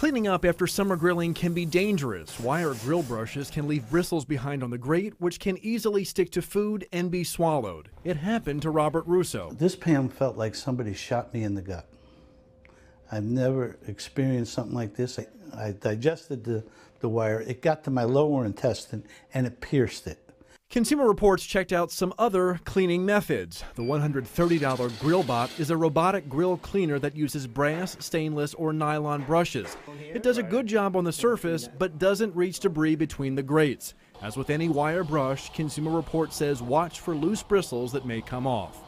Cleaning up after summer grilling can be dangerous. Wire grill brushes can leave bristles behind on the grate, which can easily stick to food and be swallowed. It happened to Robert Russo. This pan felt like somebody shot me in the gut. I've never experienced something like this. I, I digested the, the wire, it got to my lower intestine, and it pierced it. Consumer Reports checked out some other cleaning methods. The $130 GrillBot is a robotic grill cleaner that uses brass, stainless, or nylon brushes. It does a good job on the surface, but doesn't reach debris between the grates. As with any wire brush, Consumer Reports says watch for loose bristles that may come off.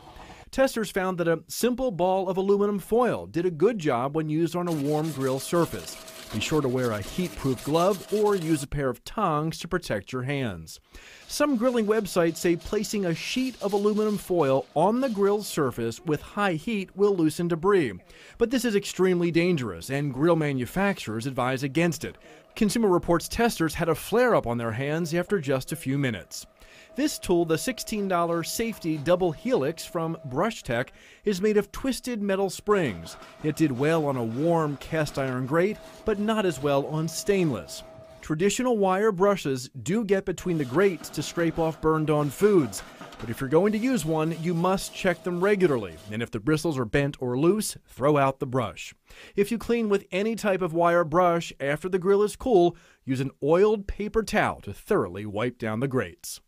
Testers found that a simple ball of aluminum foil did a good job when used on a warm grill surface. Be sure to wear a heat proof glove or use a pair of tongs to protect your hands. Some grilling websites say placing a sheet of aluminum foil on the grill surface with high heat will loosen debris. But this is extremely dangerous, and grill manufacturers advise against it. Consumer Reports testers had a flare up on their hands after just a few minutes. This tool, the $16 safety double helix from BrushTech, is made of twisted metal springs. It did well on a warm cast iron grate, but not as well on stainless. Traditional wire brushes do get between the grates to scrape off burned on foods, but if you're going to use one, you must check them regularly, and if the bristles are bent or loose, throw out the brush. If you clean with any type of wire brush after the grill is cool, use an oiled paper towel to thoroughly wipe down the grates.